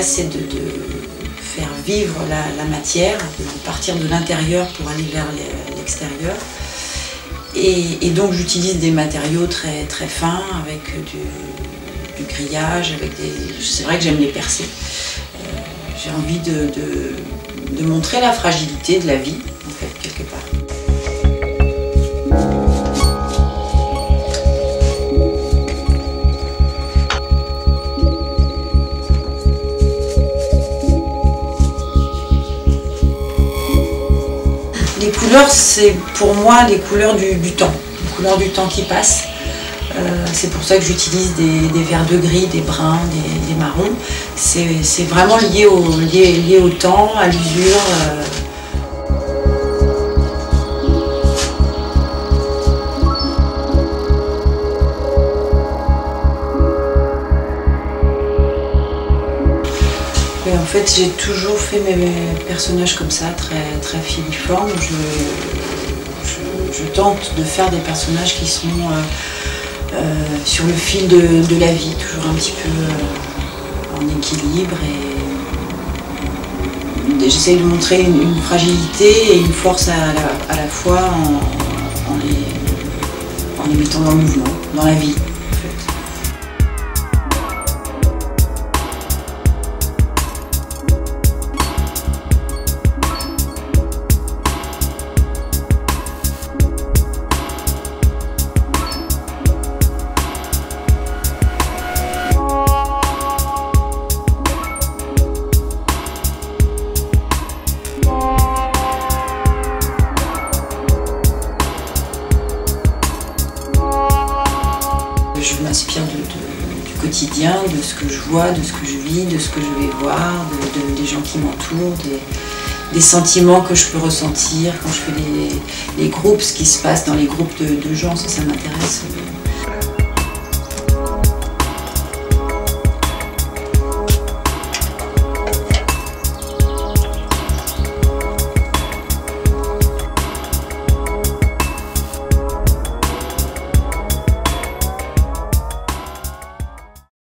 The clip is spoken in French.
c'est de, faire vivre la, matière, de partir de l'intérieur pour aller vers l'extérieur. Et, donc j'utilise des matériaux très, très fins, avec du, du grillage, avec des. C'est vrai que j'aime les percer. Euh, J'ai envie de, de- de montrer la fragilité de la vie, en fait, quelque part. Couleurs, c'est pour moi les couleurs du, temps, les couleurs du temps qui passe. Euh, c'est pour ça que j'utilise des, verts de gris, des bruns, des, marrons. C'est vraiment lié au, lié, lié au temps, à l'usure. euh. En fait, j'ai toujours fait mes personnages comme ça, très, très filiformes. Je, tente de faire des personnages qui sont euh, euh, sur le fil de, la vie, toujours un petit peu euh, en équilibre. Et j'essaye de montrer une, fragilité et une force à la, fois en les, en les mettant dans le mouvement, dans la vie. Je m'inspire du quotidien, de ce que je vois, de ce que je vis, de ce que je vais voir, de- de- des gens qui m'entourent, des, sentiments que je peux ressentir quand je fais les, les groupes, ce qui se passe dans les groupes de, de gens, ça, ça m'intéresse. euh,